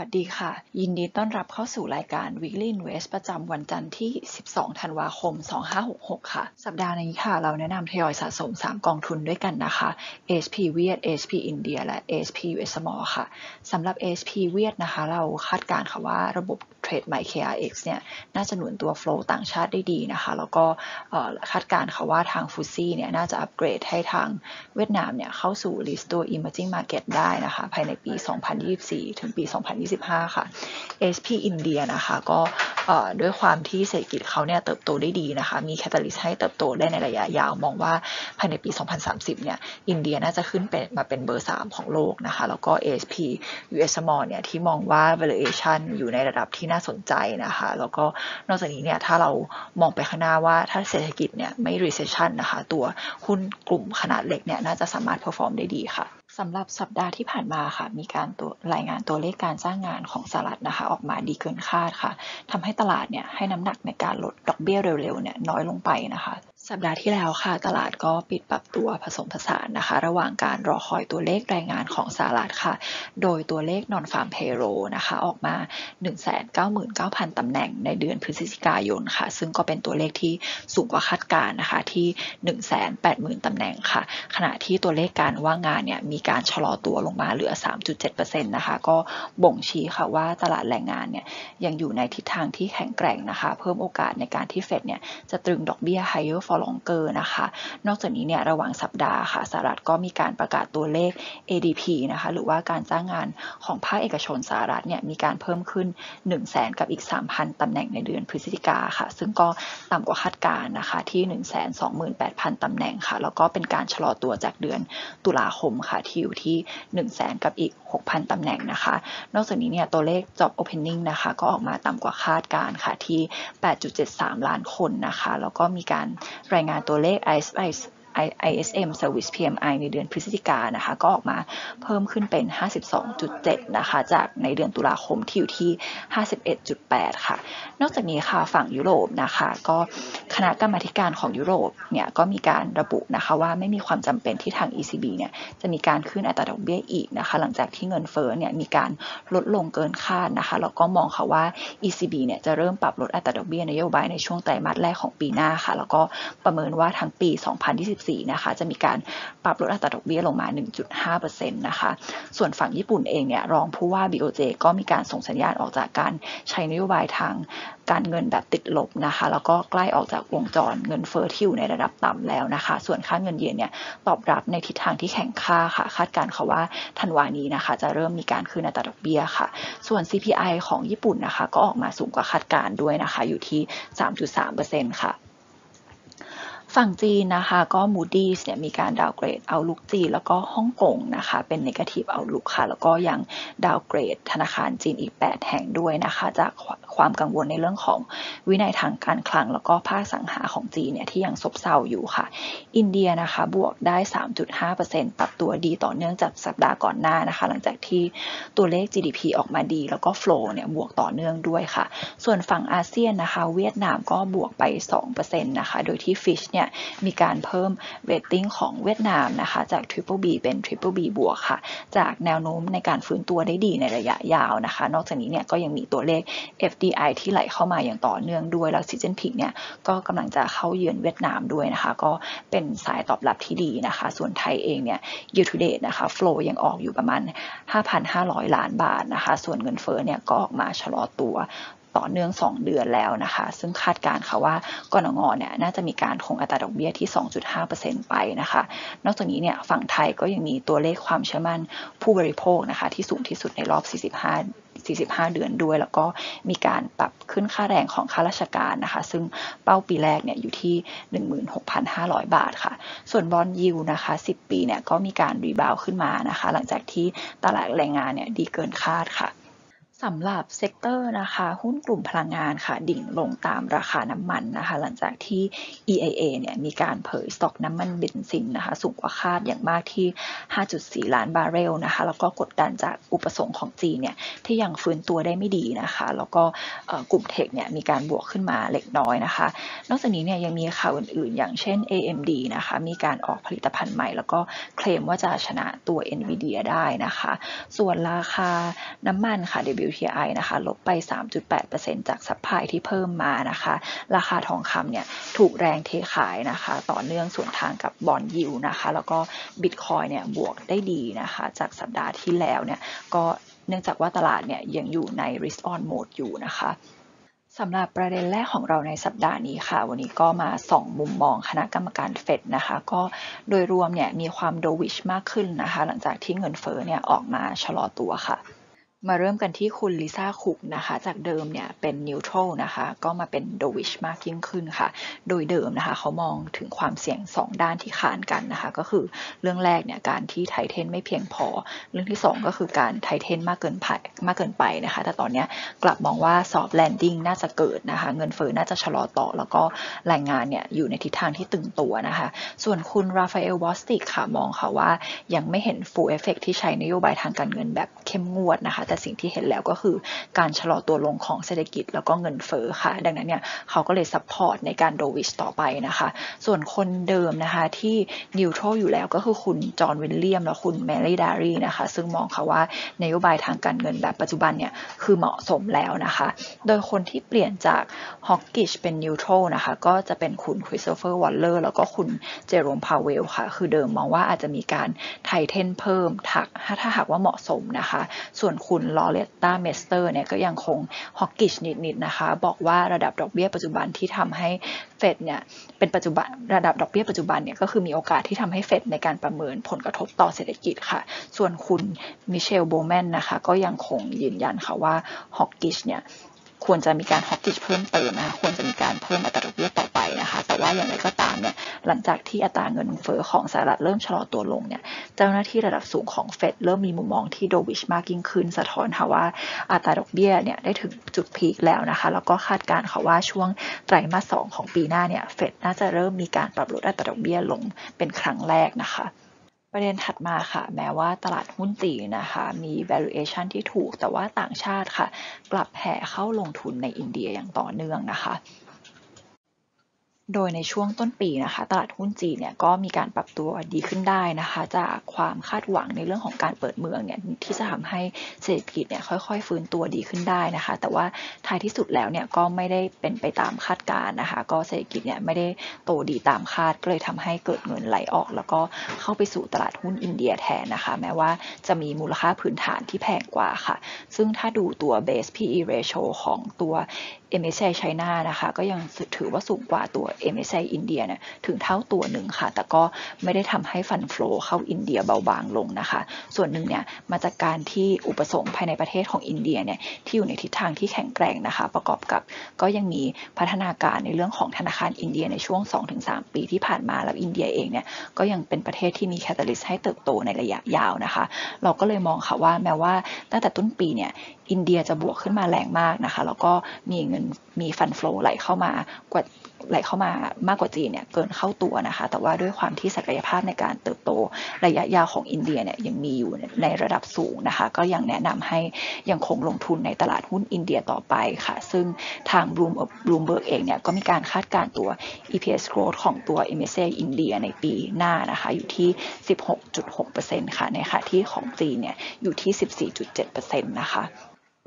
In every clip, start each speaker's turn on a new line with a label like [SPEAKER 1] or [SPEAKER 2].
[SPEAKER 1] สวัสดีค่ะ ยินดีต้อนรับเข้าสู่รายการ Weekly Invest ประจำวันจันทร์ที่ 12 ธันวาคม 2566 ค่ะ สัปดาห์นี้ค่ะ เราแนะนำทยอยสะสม 3 กองทุนด้วยกันนะคะ ASP VIET ASP อินเดีย และ ASP US Small ค่ะ สำหรับ ASP VIET นะคะ เราคาดการณ์ค่ะว่าระบบ เทรดใหม่ KRX เนี่ยน่าจะหนุนตัว flow ต่างชาติได้ดีนะคะ แล้วก็คาดการณ์ค่ะว่าทาง FTSE เนี่ยน่าจะอัปเกรดให้ทางเวียดนามเนี่ยเข้าสู่ list ตัว Emerging Market ได้นะคะ ภายในปี 2024 ถึงปี 2025 ค่ะ SP อินเดียนะคะก็ด้วยความที่เศรษฐกิจเขาเนี่ยเติบโตได้ดีนะคะ มี catalyst ให้เติบโตได้ในระยะยาว มองว่าภายในปี 2030 เนี่ย อินเดียน่าจะขึ้นเป็นมาเป็นเบอร์ 3 ของโลกนะคะ แล้วก็ ASP US Small เนี่ยที่มองว่า valuation อยู่ในระดับที่น่าสนใจนะคะ แล้วก็นอกจากนี้เนี่ยถ้าเรามองไปข้างหน้าว่าถ้าเศรษฐกิจเนี่ยไม่ recession นะคะ ตัวหุ้นกลุ่มขนาดเล็กเนี่ยน่าจะสามารถ perform ได้ดีค่ะสำหรับสัปดาห์ที่ผ่านมาค่ะ มีการตัวรายงานตัวเลขการจ้างงานของสหรัฐนะคะ ออกมาดีเกินคาดค่ะทำให้ตลาดเนี่ยให้น้ำหนักในการลดดอกเบี้ยเร็วๆเนี่ยน้อยลงไปนะคะ สัปดาห์ที่แล้วค่ะ ตลาดก็ปิดปรับตัวผสมผสานนะคะ ระหว่างการรอคอยตัวเลขรายงานของสหรัฐค่ะ โดยตัวเลขนอนฟาร์มเพโรนะคะ ออกมา 199,000 ตำแหน่งในเดือนพฤศจิกายนค่ะ ซึ่งก็เป็นตัวเลขที่สูงกว่าคาดการนะคะที่ 180,000 ตำแหน่งค่ะ ขณะที่ตัวเลขการว่างงานเนี่ยมีการชะลอตัวลงมาเหลือ 3.7%นะคะ ก็บ่งชี้ค่ะว่าตลาดแรงงานเนี่ยยังอยู่ในทิศทางที่แข็งแกร่งนะคะ เพิ่มโอกาสในการที่เฟดเนี่ยจะตรึงดอกเบี้ย higher for longer นะคะ นอกจากนี้เนี่ยระหว่างสัปดาห์ค่ะสหรัฐก็มีการประกาศตัวเลข ADP นะคะหรือว่าการจ้างงานของภาคเอกชนสหรัฐเนี่ยมีการเพิ่มขึ้น 1 0 0 0 0แสนกับอีก 3,000 ตำแหน่งในเดือนพฤศจิกาค่ะ ซึ่งก็ต่ำกว่าคาดการณ์นะคะที่ 1 2 8 0 0 0 ตำแหน่งค่ะ แล้วก็เป็นการชะลอตัวจากเดือนตุลาคมค่ะที่อยู่ที่ 1 0 0 0 0แสนกับอีก 6,000 ตำแหน่งนะคะ นอกจากนี้เนี่ยตัวเลข job opening นะคะ ก็ออกมาต่ำกว่าคาดการค่ะที่ 8.73 ล้านคนนะคะ แล้วก็มีการรายงานตัวเลข ISI ISM Service PMI ในเดือนพฤศจิกายนะคะ ก็ออกมาเพิ่มขึ้นเป็น 52.7 นะคะ จากในเดือนตุลาคมที่อยู่ที่ 51.8 ค่ะ นอกจากนี้ค่ะฝั่งยุโรปนะคะ ก็คณะกรรมาการของยุโรปเนี่ยก็มีการระบุนะคะว่าไม่มีความจำเป็นที่ทาง ECB เนี่ยจะมีการขึ้นอัตราดอกเบี้ยอีกนะคะ หลังจากที่เงินเฟ้อเนี่ยมีการลดลงเกินคาดนะคะแล้วก็มองค่ะว่า ECB เนี่ยจะเริ่มปรับลดอัตราดอกเบี้ยนโยบายในช่วงไตรมาสแรกของปีหน้าค่ะ แล้วก็ประเมินว่าทั้งปี 2024 2024 นะคะ จะมีการปรับลดอัตราดอกเบี้ยลงมา 1.5%นะคะ ส่วนฝั่งญี่ปุ่นเองเนี่ยรองผู้ว่า BOJ ก็มีการส่งสัญญาณออกจากการใช้นโยบายทางการเงินแบบติดลบนะคะ แล้วก็ใกล้ออกจากวงจรเงินเฟอ้อที่อยู่ในระดับต่ำแล้วนะคะ ส่วนค่าเงินเยนเนี่ยตอบรับในทิศทางที่แข็งค่าค่ะ คาดการณ์ค่ะว่าธันวานี้นะคะ จะเริ่มมีการขึ้นอัตราดอกเบี้ยค่ะ ส่วน CPI ของญี่ปุ่นนะคะ ก็ออกมาสูงกว่าคาดการณ์ด้วยนะคะ อยู่ที่ 3.3%ค่ะ ฝั่งจีนนะคะก็ Moody's เนี่ยมีการดาวเกรดเอาลุกจีนแล้วก็ฮ่องกงนะคะ เป็นนกาทีฟเอาลุกค่ะ แล้วก็ยังดาวเกรดธนาคารจีนอีก 8 แห่งด้วยนะคะ จากความกังวลในเรื่องของวินัยทางการคลัง แล้วก็ภาคสังหาของจีนเนี่ยที่ยังซบเซาอยู่ค่ะ อินเดียนะคะบวกได้ 3.5%ปรับตัวดีต่อเนื่องจากสัปดาห์ก่อนหน้านะคะ หลังจากที่ตัวเลข GDP ออกมาดี แล้วก็โฟล์เนี่ยบวกต่อเนื่องด้วยค่ะ ส่วนฝั่งอาเซียนนะคะ เวียดนามก็บวกไป 2%นะคะ โดยที่ Fitch เนี่ยมีการเพิ่มเรตติ้งของเวียดนามนะคะจาก Triple B เป็น Triple B บวกค่ะ จากแนวโน้มในการฟื้นตัวได้ดีในระยะยาวนะคะ นอกจากนี้เนี่ยก็ยังมีตัวเลข FDI ที่ไหลเข้ามาอย่างต่อเนื่องด้วย แล้วสีจิ้นผิงเนี่ยก็กำลังจะเข้าเยือนเวียดนามด้วยนะคะ ก็เป็นสายตอบรับที่ดีนะคะ ส่วนไทยเองเนี่ย year to date นะคะ flow ยังออกอยู่ประมาณ 5,500 ล้านบาทนะคะ ส่วนเงินเฟ้อเนี่ยก็ออกมาชะลอตัวต่อเนื่อง 2 เดือนแล้วนะคะ ซึ่งคาดการณ์ค่ะว่ากนงเนี่ยน่าจะมีการคงอัตราดอกเบี้ยที่ 2.5%ไปนะคะ นอกจากนี้เนี่ยฝั่งไทยก็ยังมีตัวเลขความเชื่อมั่นผู้บริโภคนะคะ ที่สูงที่สุดในรอบ 45 45 เดือนด้วย แล้วก็มีการปรับขึ้นค่าแรงของข้าราชการนะคะ ซึ่งเป้าปีแรกเนี่ยอยู่ที่ 16,500 บาทค่ะ ส่วน bond yield นะคะ 10 ปีเนี่ยก็มีการ rebound ขึ้นมานะคะ หลังจากที่ตลาดแรงงานเนี่ยดีเกินคาดค่ะ สำหรับ sector นะคะหุ้นกลุ่มพลังงานค่ะ ดิ่งลงตามราคาน้ำมันนะคะ หลังจากที่ EIA เนี่ยมีการเผยสต็อกน้ำมันเบนซินนะคะ สูงกว่าคาดอย่างมากที่ 5.4 ล้านบาร์เรลนะคะ แล้วก็กดดันจากอุปสงค์ของจีนเนี่ยที่ยังฟื้นตัวได้ไม่ดีนะคะ แล้วก็กลุ่ม tech เนี่ยมีการบวกขึ้นมาเล็กน้อยนะคะ นอกจากนี้เนี่ยยังมีข่าวอื่นๆ อย่างเช่น AMD นะคะมีการออกผลิตภัณฑ์ใหม่ แล้วก็เคลมว่าจะชนะตัว NVIDIA ได้นะคะ ส่วนราคาน้ำมันค่ะ w WTI นะคะลบไป 3.8%จาก supply ที่เพิ่มมานะคะ ราคาทองคำเนี่ยถูกแรงเทขายนะคะ ต่อเนื่องสวนทางกับ bond yield นะคะ แล้วก็บิตคอยน์เนี่ยบวกได้ดีนะคะ จากสัปดาห์ที่แล้วเนี่ยก็เนื่องจากว่าตลาดเนี่ยยังอยู่ใน risk on mode อยู่นะคะสำหรับประเด็นแรกของเราในสัปดาห์นี้ค่ะ วันนี้ก็มาสองมุมมองคณะกรรมการเฟดนะคะ ก็โดยรวมเนี่ยมีความโดวิชมากขึ้นนะคะ หลังจากที่เงินเฟ้อเนี่ยออกมาชะลอตัวค่ะ มาเริ่มกันที่คุณลิซ่าคุกนะคะ จากเดิมเนี่ยเป็นนิวทรัลนะคะ ก็มาเป็นโดวิชมากยิ่งขึ้นค่ะ โดยเดิมนะคะ เขามองถึงความเสี่ยง 2 ด้านที่ขานกันนะคะ ก็คือเรื่องแรกเนี่ยการที่ไทเทนไม่เพียงพอ เรื่องที่ 2 ก็คือการไทเทนมากเกินไปมากเกินไปนะคะ แต่ตอนนี้กลับมองว่า soft landing น่าจะเกิดนะคะ เงินเฟ้อน่าจะชะลอต่อ แล้วก็แรงงานเนี่ยอยู่ในทิศทางที่ตึงตัวนะคะ ส่วนคุณราฟาเอลบอสติกค่ะมองค่ะว่ายังไม่เห็น full effect ที่ใช้นโยบายทางการเงินแบบเข้มงวดนะคะแต่สิ่งที่เห็นแล้วก็คือการชะลอตัวลงของเศรษฐกิจแล้วก็เงินเฟ้อค่ะ ดังนั้นเนี่ยเขาก็เลย support ในการ dovish ต่อไปนะคะ ส่วนคนเดิมนะคะที่ neutral อยู่แล้วก็คือคุณจอห์นวิลเลียมและคุณแมรี่เดลีนะคะ ซึ่งมองค่ะว่านโยบายทางการเงินแบบปัจจุบันเนี่ยคือเหมาะสมแล้วนะคะ โดยคนที่เปลี่ยนจาก hawkish เป็น neutral นะคะก็จะเป็นคุณคริสโตเฟอร์วอลเลอร์แล้วก็คุณเจโรมพาวเวลค่ะ คือเดิมมองว่าอาจจะมีการ tighten เพิ่มถ้าถ้าหากว่าเหมาะสมนะคะ ส่วนคุณลอเรตตาเมสเตอร์เนี่ยก็ยังคง hawkish นิดๆนะคะ บอกว่าระดับดอกเบี้ยปัจจุบันที่ทำให้เฟดเนี่ยเป็นปัจจุบันระดับดอกเบี้ยปัจจุบันเนี่ยก็คือมีโอกาสที่ทำให้เฟดในการประเมินผลกระทบต่อเศรษฐกิจค่ะ ส่วนคุณมิเชลโบแมนนะคะก็ยังคงยืนยันค่ะว่าฮอกกิชเนี่ย ควรจะมีการฮอกกิชเพิ่มเติมนะคะควรจะมีการเพิ่มอัตราดอกเบี้ยต่อไปนะคะ แต่ว่าอย่างไรก็ตามเนี่ยหลังจากที่อัตราเงินเฟ้อของสหรัฐเริ่มชะลอตัวลงเนี่ยเจ้าหน้าที่ระดับสูงของเฟดเริ่มมีมุมมองที่โดวิชมากยิ่งขึ้นสะท้อนค่ะว่าอัตราดอกเบี้ยเนี่ยได้ถึงจุดพีคแล้วนะคะ แล้วก็คาดการณ์ค่ะว่าช่วงไตรมาสสองของปีหน้าเนี่ยเฟดน่าจะเริ่มมีการปรับลดอัตราดอกเบี้ยลงเป็นครั้งแรกนะคะ ประเด็นถัดมาค่ะ แม้ว่าตลาดหุ้นจีนนะคะ มี valuation ที่ถูกแต่ว่าต่างชาติค่ะ กลับแห่เข้าลงทุนในอินเดียอย่างต่อเนื่องนะคะ โดยในช่วงต้นปีนะคะ ตลาดหุ้นจีนเนี่ยก็มีการปรับตัวดีขึ้นได้นะคะ จากความคาดหวังในเรื่องของการเปิดเมืองเนี่ยที่จะทำให้เศรษฐกิจเนี่ยค่อยๆ ฟื้นตัวดีขึ้นได้นะคะ แต่ว่าท้ายที่สุดแล้วเนี่ยก็ไม่ได้เป็นไปตามคาดการณ์นะคะ ก็เศรษฐกิจเนี่ยไม่ได้โตดีตามคาดก็เลยทำให้เกิดเงินไหลออก แล้วก็เข้าไปสู่ตลาดหุ้นอินเดียแทนนะคะ แม้ว่าจะมีมูลค่าพื้นฐานที่แพงกว่าค่ะ ซึ่งถ้าดูตัว base PE ratio ของตัว MSCI China นะคะ ก็ยังถือว่าสูงกว่าตัว MSCI อินเดียเนี่ยถึงเท่าตัวหนึ่งค่ะ แต่ก็ไม่ได้ทำให้ฟันฟลูเข้าอินเดียเบาบางลงนะคะ ส่วนหนึ่งเนี่ยมาจากการที่อุปสงค์ภายในประเทศของอินเดียเนี่ยที่อยู่ในทิศทางที่แข็งแกร่งนะคะ ประกอบกับก็ยังมีพัฒนาการในเรื่องของธนาคารอินเดียในช่วง 2-3 ปีที่ผ่านมาแล้วอินเดียเองเนี่ยก็ยังเป็นประเทศที่มี catalyst ให้เติบโตในระยะยาวนะคะ เราก็เลยมองค่ะว่าแม้ว่าตั้งแต่ต้นปีเนี่ย อินเดียจะบวกขึ้นมาแรงมากนะคะ แล้วก็มีเงินมี fund flow ไหลเข้ามากว่าไหลเข้ามามากกว่าจีนเนี่ยเกินเท่าตัวนะคะ แต่ว่าด้วยความที่ศักยภาพในการเติบโตระยะยาวของอินเดียเนี่ยยังมีอยู่ในระดับสูงนะคะ ก็ยังแนะนำให้ยังคงลงทุนในตลาดหุ้นอินเดียต่อไปค่ะ ซึ่งทางบลูมบลูมเบิร์กเองเนี่ยก็มีการคาดการณ์ตัว EPS growth ของตัว MSCI อินเดียในปีหน้านะคะอยู่ที่ 16.6%ค่ะในขณะที่ของจีนเนี่ยอยู่ที่ 14.7%นะคะ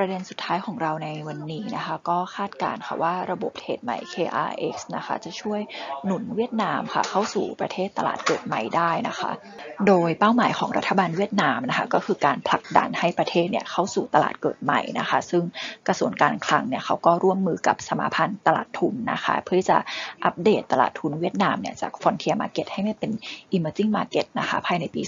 [SPEAKER 1] ประเด็นสุดท้ายของเราในวันนี้นะคะ ก็คาดการณ์ค่ะว่าระบบเทรดใหม่ KRX นะคะ จะช่วยหนุนเวียดนามค่ะ เข้าสู่ประเทศตลาดเกิดใหม่ได้นะคะ โดยเป้าหมายของรัฐบาลเวียดนามนะคะ ก็คือการผลักดันให้ประเทศเนี่ยเข้าสู่ตลาดเกิดใหม่นะคะ ซึ่งกระทรวงการคลังเนี่ยเขาก็ร่วมมือกับสมาพันธ์ตลาดทุนนะคะ เพื่อจะอัปเดตตลาดทุนเวียดนามเนี่ยจาก Frontier Market ให้มันเป็น Emerging Market นะคะ ภายในปี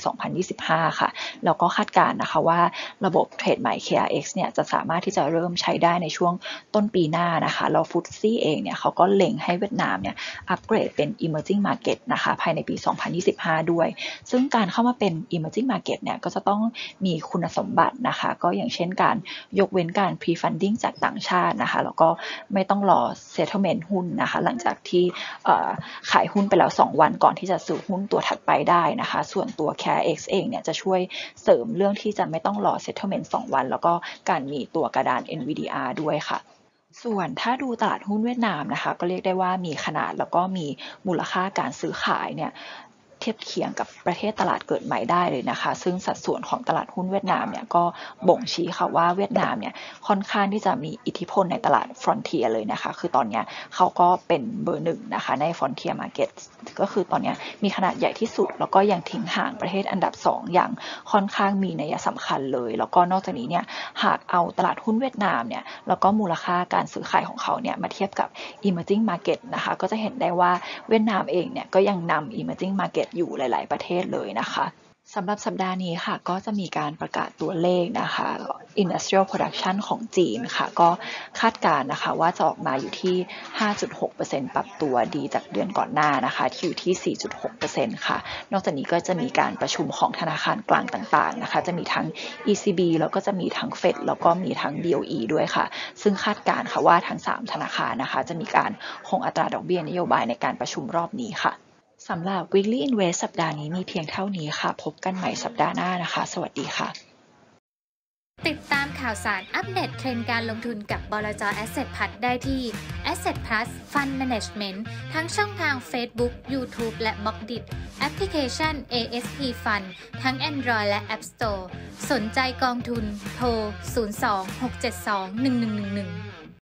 [SPEAKER 1] 2025 ค่ะ แล้วก็คาดการณ์นะคะว่าระบบเทรดใหม่ KRX เนี่ยจะสาามารถที่จะเริ่มใช้ได้ในช่วงต้นปีหน้านะคะแล้วฟุตซี่เองเนี่ยเขาก็เล็งให้เวียดนามเนี่ยอัปเกรดเป็น emerging market นะคะภายในปี 2025 ด้วย ซึ่งการเข้ามาเป็น emerging market เนี่ยก็จะต้องมีคุณสมบัตินะคะ ก็อย่างเช่นการยกเว้นการ pre funding จากต่างชาตินะคะ แล้วก็ไม่ต้องรอ settlement หุ้นนะคะ หลังจากที่ขายหุ้นไปแล้ว 2 วันก่อนที่จะซื้อหุ้นตัวถัดไปได้นะคะ ส่วนตัว CareX เองเนี่ยจะช่วยเสริมเรื่องที่จะไม่ต้องรอ settlement 2 วัน แล้วก็การมีตัวกระดาน NVDR ด้วยค่ะ ส่วนถ้าดูตลาดหุ้นเวียดนามนะคะ ก็เรียกได้ว่ามีขนาดแล้วก็มีมูลค่าการซื้อขายเนี่ย เทียบเคียงกับประเทศตลาดเกิดใหม่ได้เลยนะคะ ซึ่งสัดส่วนของตลาดหุ้นเวียดนามเนี่ยก็บ่งชี้ค่ะว่าเวียดนามเนี่ยค่อนข้างที่จะมีอิทธิพลในตลาด Frontier เลยนะคะ คือตอนนี้เขาก็เป็นเบอร์หนึ่งนะคะใน Frontier Market ก็คือตอนนี้มีขนาดใหญ่ที่สุด แล้วก็ยังทิ้งห่างประเทศอันดับ 2 อย่างค่อนข้างมีนัยสำคัญเลย แล้วก็นอกจากนี้เนี่ยหากเอาตลาดหุ้นเวียดนามเนี่ยแล้วก็มูลค่าการซื้อขายของเขาเนี่ยมาเทียบกับ emerging market นะคะก็จะเห็นได้ว่าเวียดนามเองเนี่ยก็ยังนำ emerging market อยู่หลาย ๆ ประเทศเลยนะคะสำหรับสัปดาห์นี้ค่ะ ก็จะมีการประกาศตัวเลขนะคะ industrial production ของจีนค่ะ ก็คาดการนะคะว่าจะออกมาอยู่ที่ 5.6%ปรับตัวดีจากเดือนก่อนหน้านะคะ ที่อยู่ที่ 4.6%ค่ะ นอกจากนี้ก็จะมีการประชุมของธนาคารกลางต่างๆนะคะ จะมีทั้ง ECB แล้วก็จะมีทั้ง Fed แล้วก็มีทั้ง BOE ด้วยค่ะ ซึ่งคาดการค่ะว่าทั้ง 3 ธนาคารนะคะ จะมีการคงอัตราดอกเบี้ยนโยบายในการประชุมรอบนี้ค่ะ สำหรับ Weekly Invest สัปดาห์นี้มีเพียงเท่านี้ค่ะ พบกันใหม่สัปดาห์หน้านะคะ สวัสดีค่ะ
[SPEAKER 2] ติดตามข่าวสารอัปเดตเทรนด์การลงทุนกับบลจ Asset p l u s ได้ที่ Asset Plus Fund Management ทั้งช่องทาง Facebook, YouTube และ b ล็อกดิแอปพลิเคชัน ASP Fund ทั้ง Android และ App Store สนใจกองทุน โทร 02 672 1111